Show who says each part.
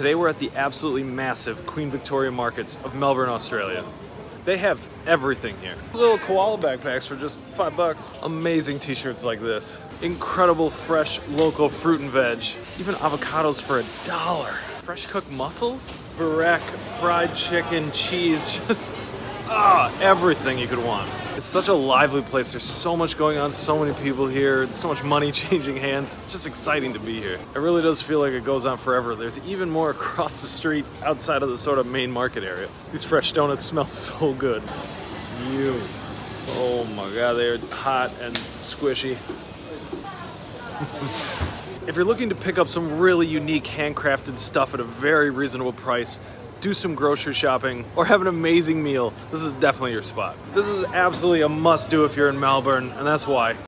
Speaker 1: Today we're at the absolutely massive Queen Victoria Markets of Melbourne, Australia. They have everything here. Little koala backpacks for just five bucks. Amazing t-shirts like this. Incredible fresh local fruit and veg. Even avocados for a dollar. Fresh cooked mussels, borek, fried chicken, cheese, just ah, everything you could want. It's such a lively place. There's so much going on, so many people here, so much money changing hands. It's just exciting to be here. It really does feel like it goes on forever. There's even more across the street outside of the sort of main market area. These fresh donuts smell so good. You. Oh my god, they're hot and squishy. if you're looking to pick up some really unique handcrafted stuff at a very reasonable price, do some grocery shopping, or have an amazing meal, this is definitely your spot. This is absolutely a must do if you're in Melbourne, and that's why.